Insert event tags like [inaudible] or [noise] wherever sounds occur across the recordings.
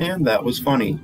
And that was funny.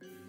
Thank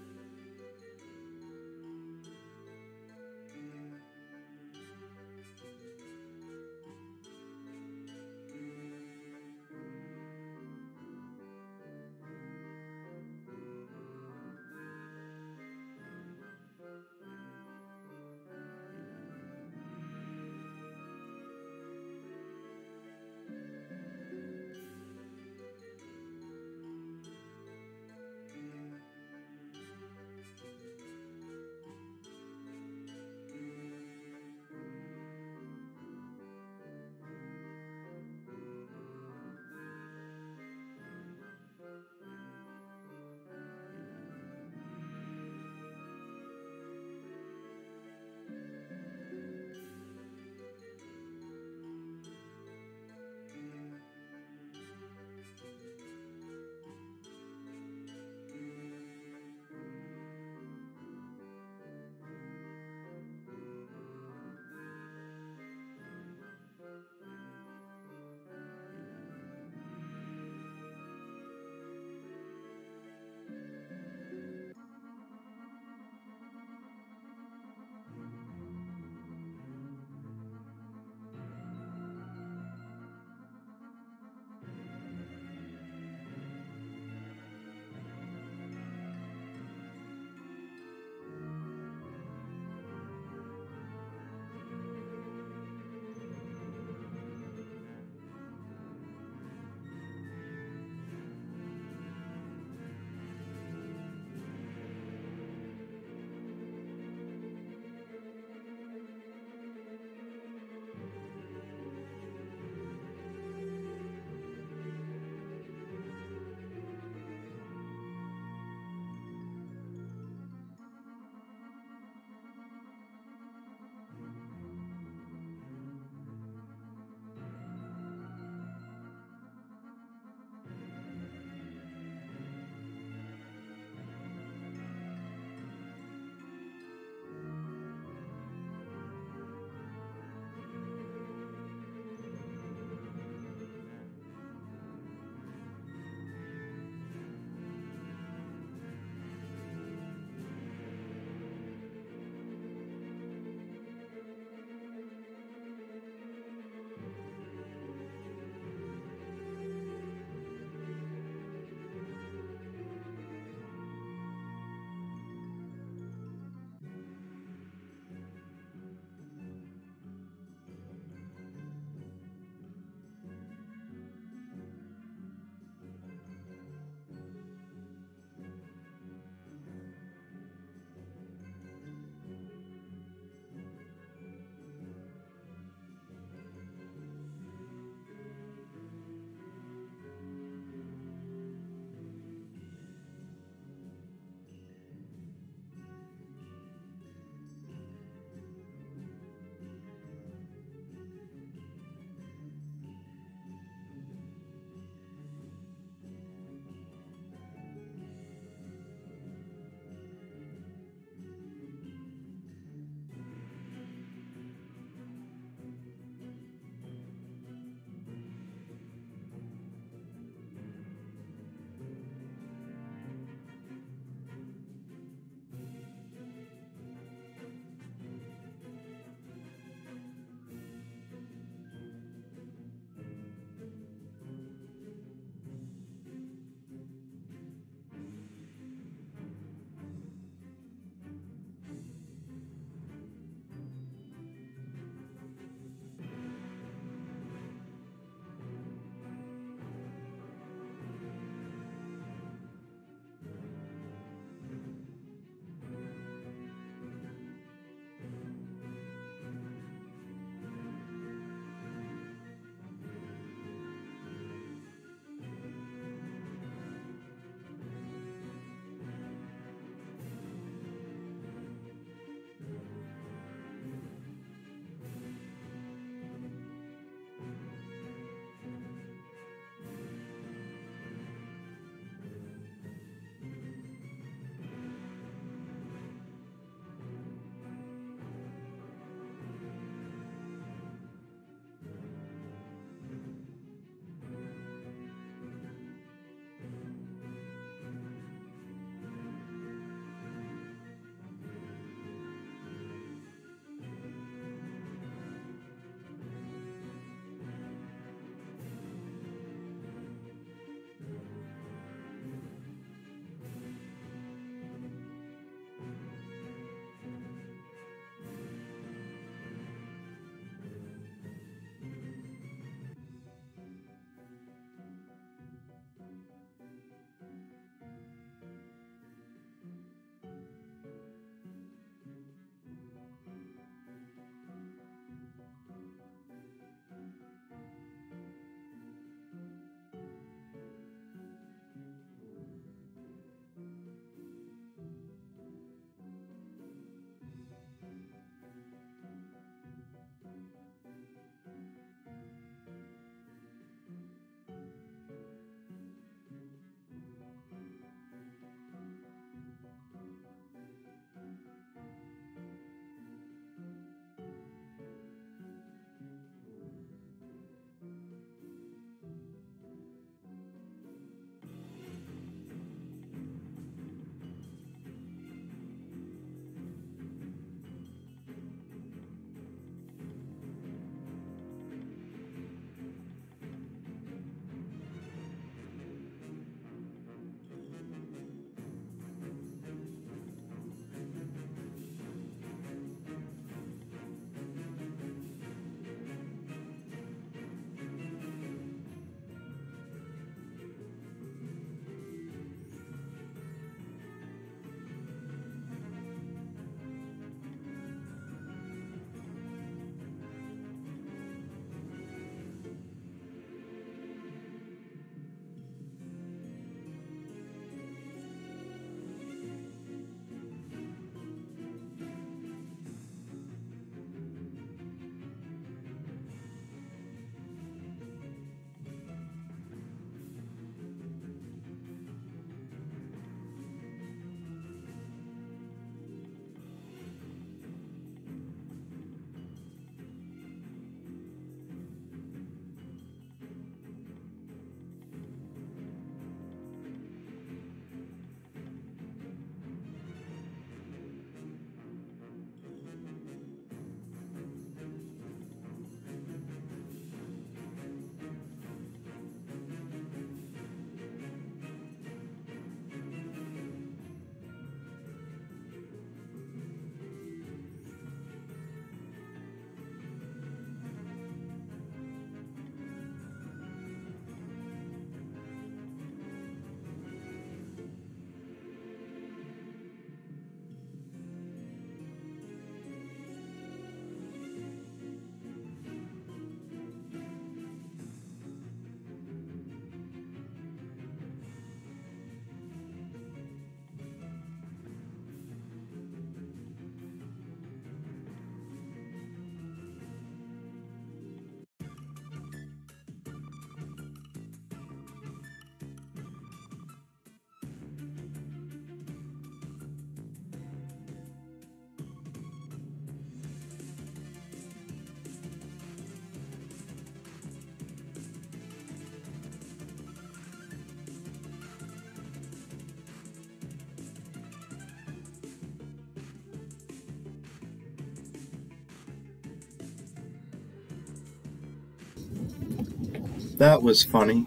That was funny.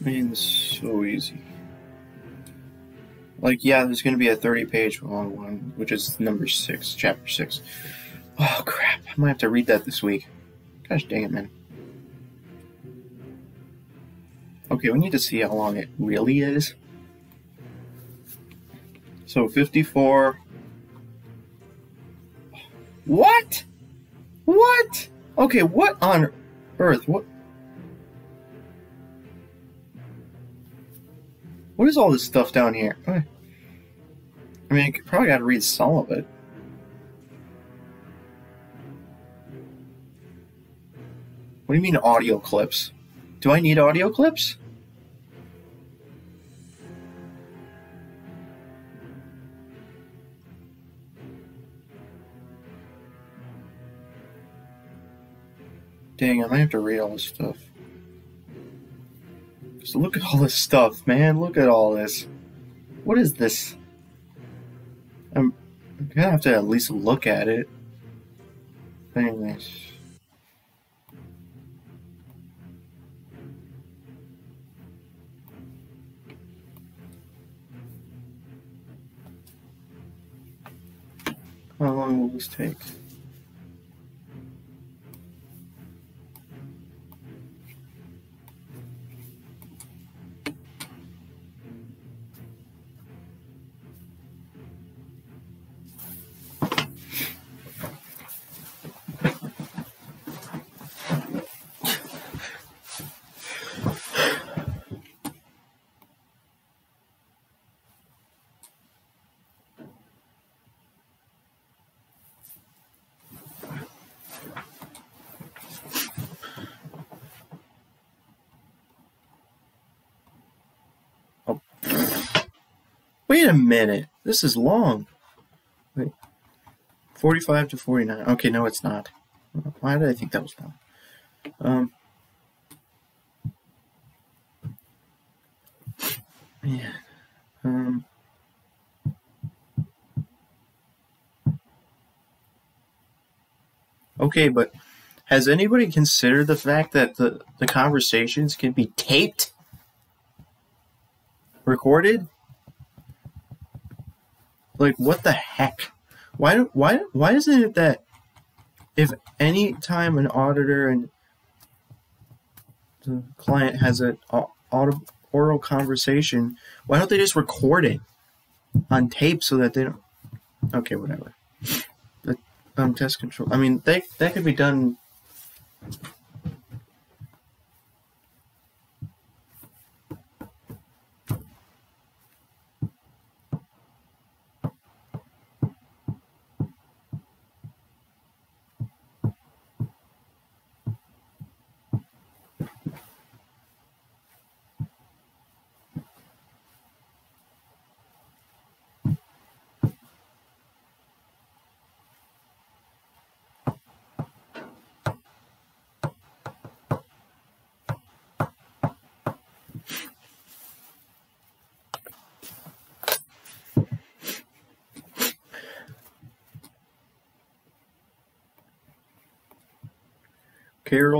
Mean, it's so easy. Like, yeah, there's going to be a 30 page long one, which is number six, chapter six. Oh, crap. I might have to read that this week. Gosh dang it, man. Okay, we need to see how long it really is. So, 54. What? What? Okay, what on earth? What? What is all this stuff down here? I mean, I probably got to read some of it. What do you mean audio clips? Do I need audio clips? Dang, I might have to read all this stuff. So look at all this stuff, man. Look at all this. What is this? I'm, I'm gonna have to at least look at it. Anyways. How long will this take? Wait a minute. This is long. Wait. 45 to 49. Okay, no, it's not. Why did I think that was long? Um, yeah. Um, okay, but has anybody considered the fact that the, the conversations can be taped? Recorded? Like, what the heck? Why, why, why isn't it that if any time an auditor and the client has an oral conversation, why don't they just record it on tape so that they don't? Okay, whatever. But um, test control. I mean, they that could be done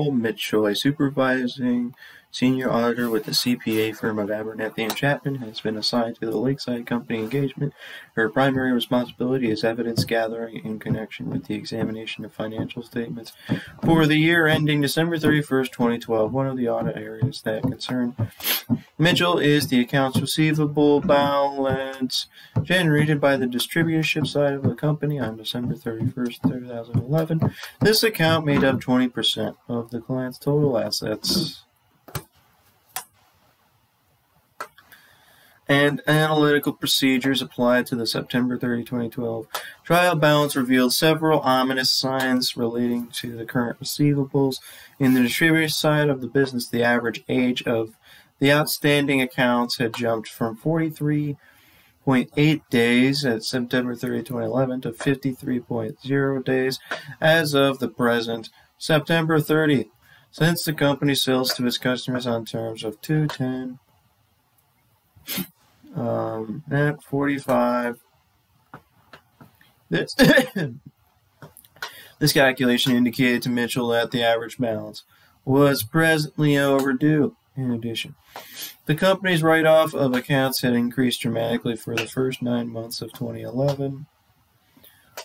Carol Mitchell, supervising senior auditor with the CPA firm of Abernethy and Chapman, has been assigned to the Lakeside Company engagement. Her primary responsibility is evidence gathering in connection with the examination of financial statements for the year ending December 31st, 2012. One of the audit areas that concern Mitchell is the accounts receivable balance generated by the distributorship side of the company on December 31st, 2011. This account made up 20% of the client's total assets. And analytical procedures applied to the September 30, 2012 trial balance revealed several ominous signs relating to the current receivables. In the distributor side of the business, the average age of the outstanding accounts had jumped from 43.8 days at September 30, 2011 to 53.0 days as of the present September 30. Since the company sells to its customers on terms of 210 um, at 45 this this calculation indicated to Mitchell that the average balance was presently overdue. In addition, the company's write off of accounts had increased dramatically for the first nine months of 2011.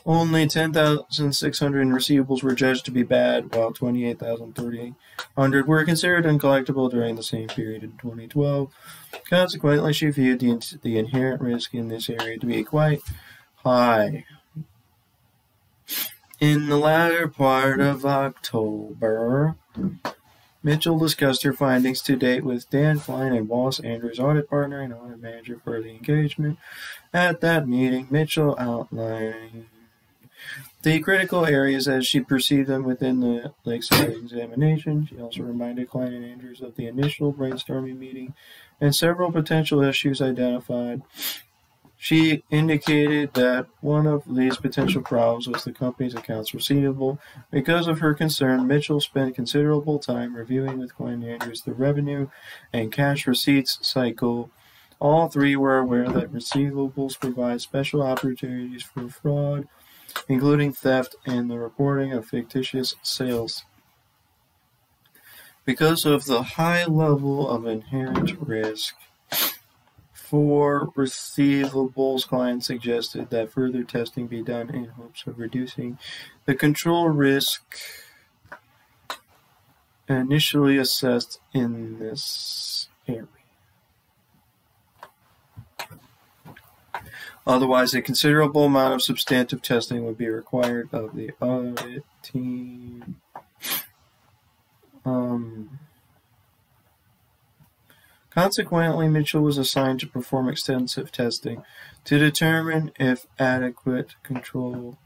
Only 10,600 in receivables were judged to be bad, while 28,300 were considered uncollectible during the same period in 2012. Consequently, she viewed the, the inherent risk in this area to be quite high. In the latter part of October, Mitchell discussed her findings to date with Dan Klein and Wallace Andrews, audit partner and audit manager for the engagement. At that meeting, Mitchell outlined the critical areas as she perceived them within the Lakeside examination. She also reminded Klein and Andrews of the initial brainstorming meeting and several potential issues identified. She indicated that one of these potential problems was the company's accounts receivable. Because of her concern, Mitchell spent considerable time reviewing with Klein and Andrews the revenue and cash receipts cycle. All three were aware that receivables provide special opportunities for fraud, including theft and the reporting of fictitious sales. Because of the high level of inherent risk, for receivables, clients suggested that further testing be done in hopes of reducing the control risk initially assessed in this area. Otherwise, a considerable amount of substantive testing would be required of the audit team. Um, Consequently, Mitchell was assigned to perform extensive testing to determine if adequate control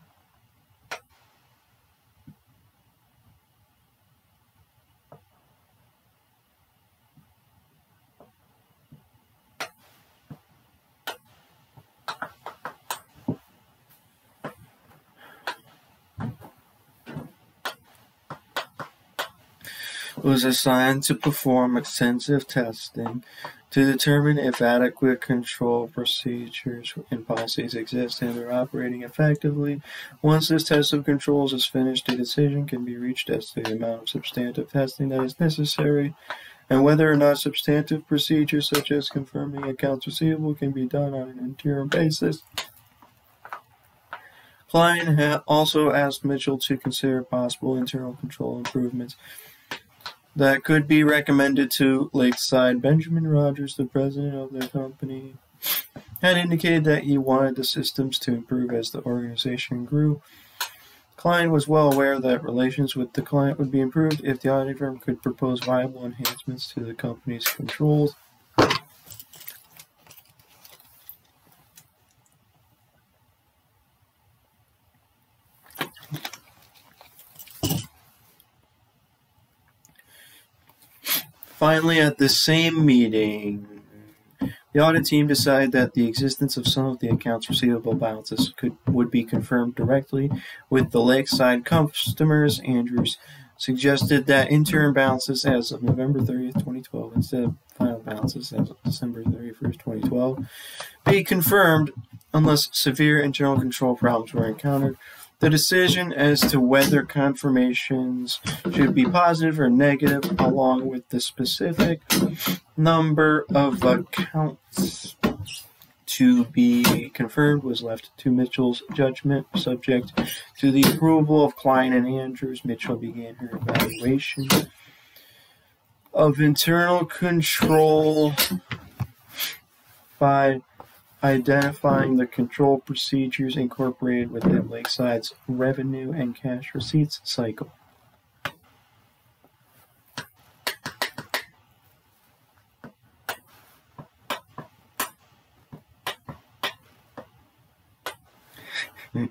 was assigned to perform extensive testing to determine if adequate control procedures and policies exist and are operating effectively. Once this test of controls is finished, a decision can be reached as to the amount of substantive testing that is necessary and whether or not substantive procedures such as confirming accounts receivable can be done on an interim basis. Klein also asked Mitchell to consider possible internal control improvements that could be recommended to Lakeside. Benjamin Rogers, the president of the company, had indicated that he wanted the systems to improve as the organization grew. Klein was well aware that relations with the client would be improved if the auditing firm could propose viable enhancements to the company's controls. Finally, at the same meeting, the audit team decided that the existence of some of the accounts receivable balances could would be confirmed directly with the Lakeside customers. Andrews suggested that interim balances as of November 30th, 2012, instead of final balances as of December 31st, 2012, be confirmed unless severe internal control problems were encountered the decision as to whether confirmations should be positive or negative, along with the specific number of accounts to be confirmed, was left to Mitchell's judgment, subject to the approval of Klein and Andrews. Mitchell began her evaluation of internal control by identifying the control procedures incorporated within Lakeside's revenue and cash receipts cycle. [laughs]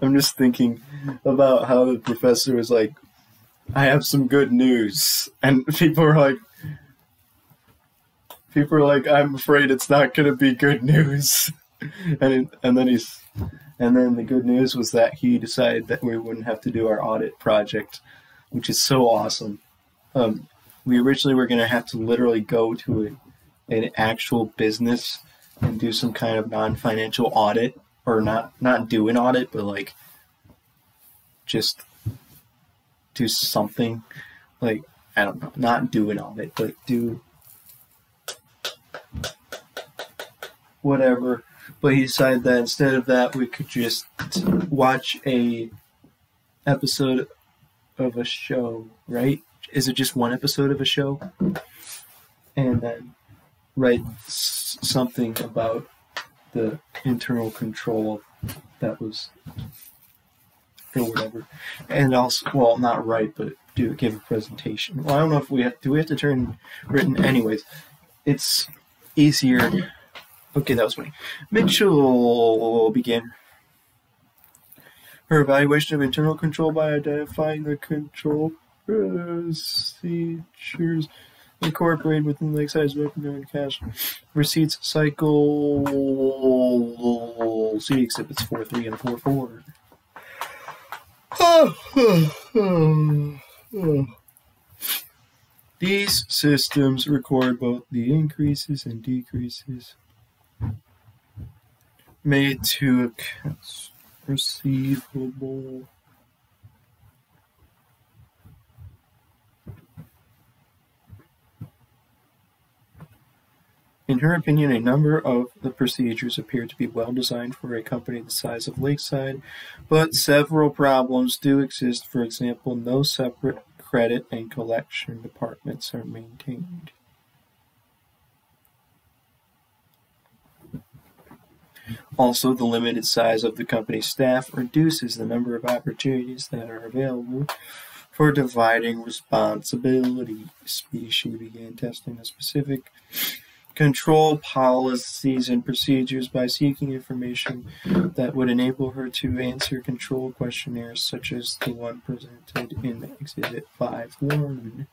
I'm just thinking about how the professor was like, I have some good news. And [laughs] people are like, people are like, I'm afraid it's not going to be good news. [laughs] and and then he's, and then the good news was that he decided that we wouldn't have to do our audit project, which is so awesome. Um, we originally were going to have to literally go to a, an actual business and do some kind of non-financial audit, or not not do an audit, but like just do something like I don't know, not doing all of it, but do whatever. But he decided that instead of that, we could just watch a episode of a show, right? Is it just one episode of a show? And then write something about the internal control that was or whatever, and also well not write but do give a presentation. Well, I don't know if we have, do we have to turn written anyways. It's easier. Okay, that was funny. Mitchell began her evaluation of internal control by identifying the control procedures incorporated within the Lakeside's revenue and cash receipts cycle. See exhibits 4 3 and 4 4. [sighs] These systems record both the increases and decreases made to accounts receivable. In her opinion, a number of the procedures appear to be well designed for a company the size of Lakeside, but several problems do exist. For example, no separate credit and collection departments are maintained. Also, the limited size of the company's staff reduces the number of opportunities that are available for dividing responsibility. She began testing a specific control policies and procedures by seeking information that would enable her to answer control questionnaires such as the one presented in Exhibit 5-1.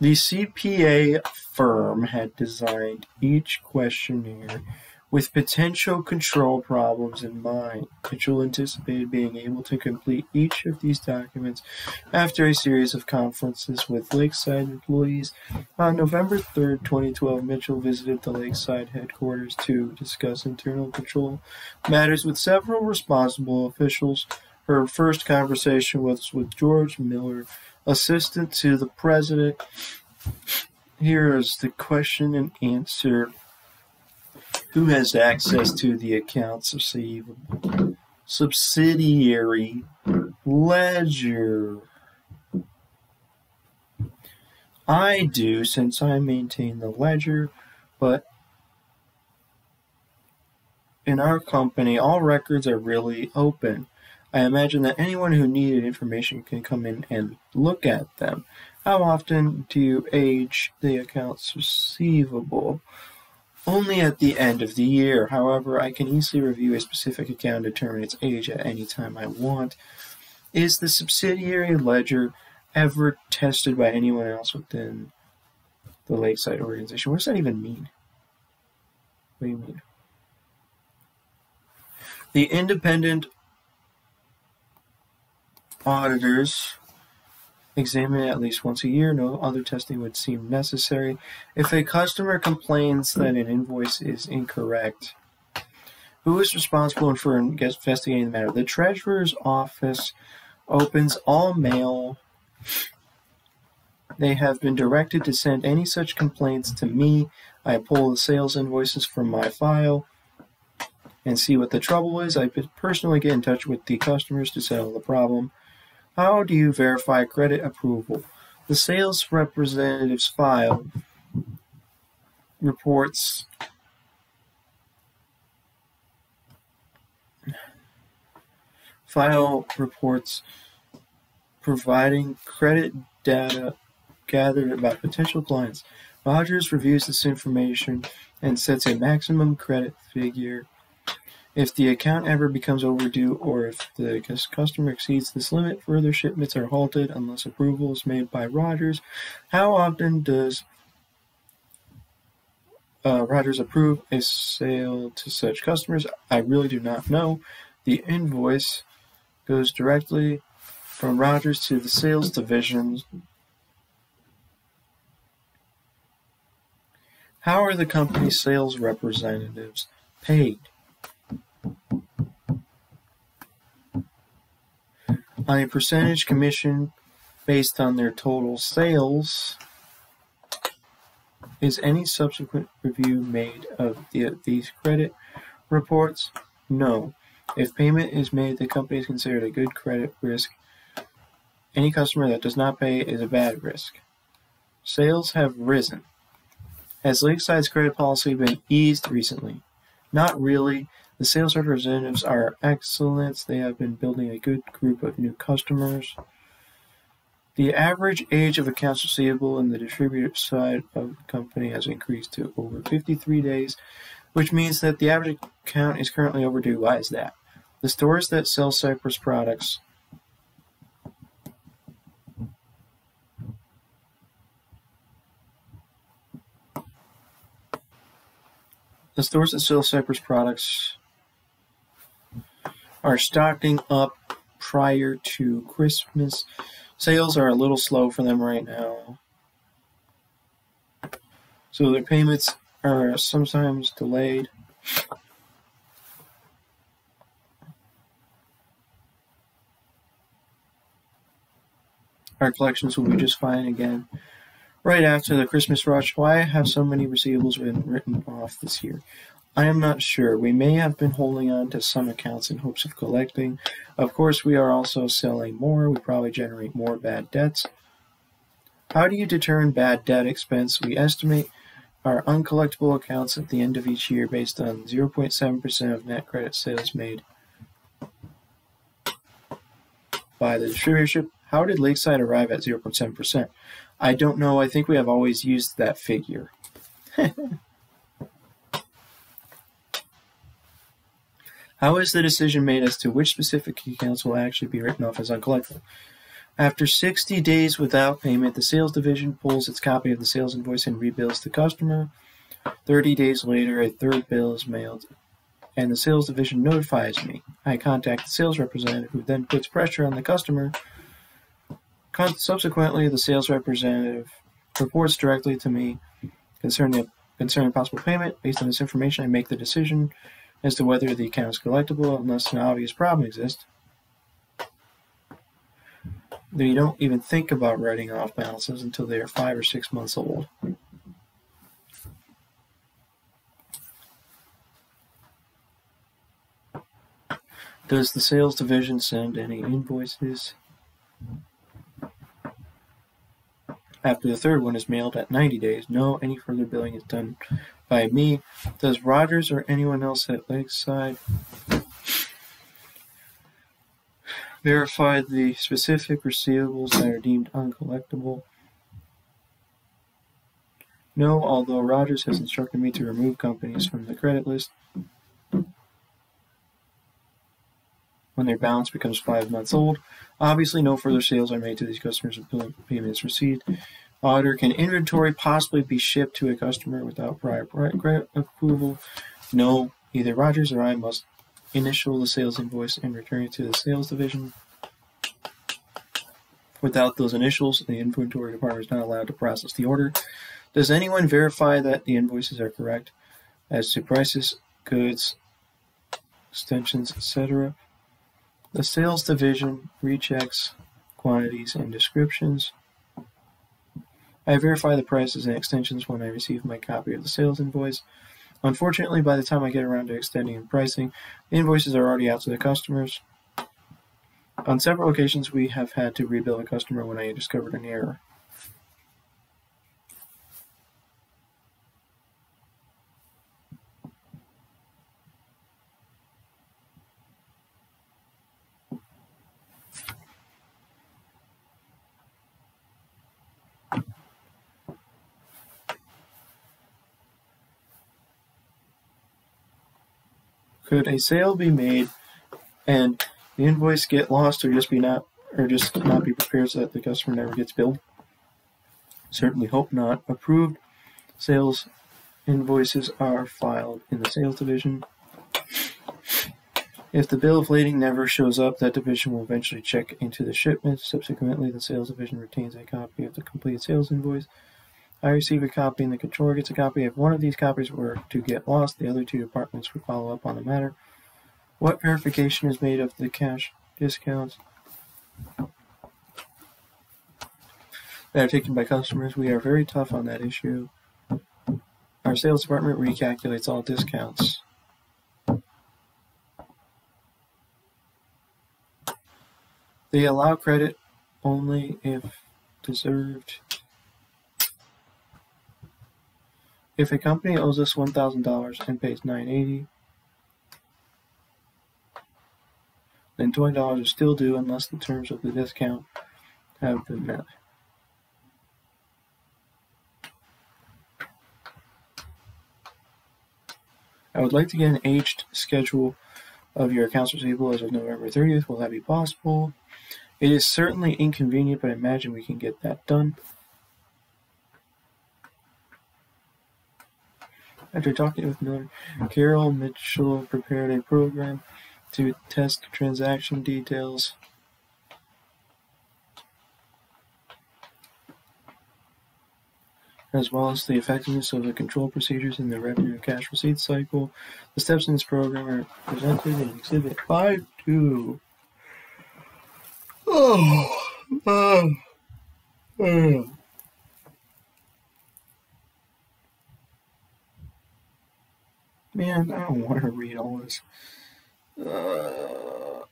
The CPA firm had designed each questionnaire With potential control problems in mind, Mitchell anticipated being able to complete each of these documents after a series of conferences with Lakeside employees. On November 3, 2012, Mitchell visited the Lakeside headquarters to discuss internal control matters with several responsible officials. Her first conversation was with George Miller, assistant to the president. Here is the question and answer who has access to the accounts receivable? Subsidiary ledger. I do since I maintain the ledger, but in our company, all records are really open. I imagine that anyone who needed information can come in and look at them. How often do you age the accounts receivable? Only at the end of the year. However, I can easily review a specific account and determine its age at any time I want. Is the subsidiary ledger ever tested by anyone else within the Lakeside organization? What does that even mean? What do you mean? The independent auditors Examine it at least once a year. No other testing would seem necessary. If a customer complains that an invoice is incorrect, who is responsible for investigating the matter? The treasurer's office opens all mail. They have been directed to send any such complaints to me. I pull the sales invoices from my file and see what the trouble is. I personally get in touch with the customers to settle the problem. How do you verify credit approval? The sales representative's file reports file reports providing credit data gathered about potential clients. Rogers reviews this information and sets a maximum credit figure if the account ever becomes overdue or if the customer exceeds this limit, further shipments are halted unless approval is made by Rogers. How often does uh, Rogers approve a sale to such customers? I really do not know. The invoice goes directly from Rogers to the sales division. How are the company's sales representatives paid? On a percentage commission based on their total sales. Is any subsequent review made of the, these credit reports? No. If payment is made, the company is considered a good credit risk. Any customer that does not pay is a bad risk. Sales have risen. Has Lakeside's credit policy been eased recently? Not really. The sales representatives are excellent. They have been building a good group of new customers. The average age of accounts receivable in the distributor side of the company has increased to over 53 days, which means that the average account is currently overdue. Why is that? The stores that sell Cypress products The stores that sell Cypress products are stocking up prior to Christmas. Sales are a little slow for them right now. So their payments are sometimes delayed. Our collections will be just fine again. Right after the Christmas rush, why have so many receivables been written off this year? I am not sure. We may have been holding on to some accounts in hopes of collecting. Of course, we are also selling more. We probably generate more bad debts. How do you determine bad debt expense? We estimate our uncollectible accounts at the end of each year based on 0.7% of net credit sales made by the distributorship. How did Lakeside arrive at 0.7%? I don't know. I think we have always used that figure. [laughs] How is the decision made as to which specific accounts will actually be written off as uncollectible? After 60 days without payment, the sales division pulls its copy of the sales invoice and rebills the customer. 30 days later, a third bill is mailed, and the sales division notifies me. I contact the sales representative, who then puts pressure on the customer. Con- subsequently, the sales representative reports directly to me concerning concerning possible payment. Based on this information, I make the decision as to whether the account is collectible unless an obvious problem exists. Then you don't even think about writing off balances until they are five or six months old. Does the sales division send any invoices? After the third one is mailed at 90 days, no, any further billing is done by me. Does Rogers or anyone else at Lakeside verify the specific receivables that are deemed uncollectible? No, although Rogers has instructed me to remove companies from the credit list when their balance becomes five months old. Obviously, no further sales are made to these customers until payments received. Auditor, can inventory possibly be shipped to a customer without prior approval? No, either Rogers or I must initial the sales invoice and return it to the sales division. Without those initials, the inventory department is not allowed to process the order. Does anyone verify that the invoices are correct as to prices, goods, extensions, etc.? The sales division rechecks quantities and descriptions. I verify the prices and extensions when I receive my copy of the sales invoice. Unfortunately, by the time I get around to extending and pricing, the invoices are already out to the customers. On several occasions, we have had to rebill a customer when I discovered an error. Could a sale be made and the invoice get lost or just be not or just not be prepared so that the customer never gets billed? Certainly hope not. Approved sales invoices are filed in the sales division. If the bill of lading never shows up, that division will eventually check into the shipment. Subsequently, the sales division retains a copy of the complete sales invoice I receive a copy and the controller gets a copy. If one of these copies were to get lost, the other two departments would follow up on the matter. What verification is made of the cash discounts that are taken by customers? We are very tough on that issue. Our sales department recalculates all discounts. They allow credit only if deserved If a company owes us $1,000 and pays 980, then $20 is still due unless the terms of the discount have been met. I would like to get an aged schedule of your accounts receivable as of November 30th. Will that be possible? It is certainly inconvenient, but I imagine we can get that done. After talking with Miller, Carol Mitchell prepared a program to test transaction details. as well as the effectiveness of the control procedures in the revenue cash receipts cycle. The steps in this program are presented in Exhibit 5.2. Oh, oh, oh. Man, I don't want to read all this. Uh,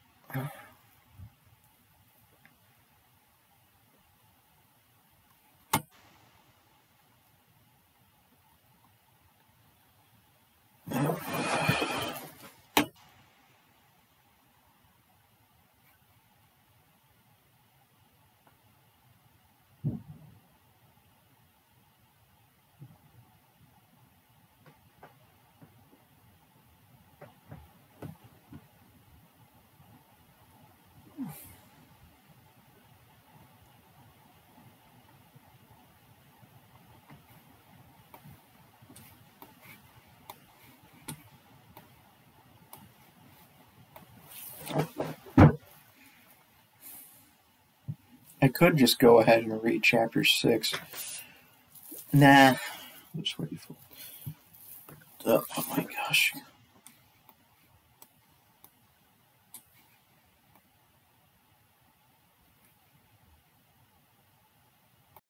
I could just go ahead and read chapter six. Nah. Just for. Oh my gosh.